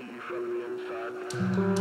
you from the inside.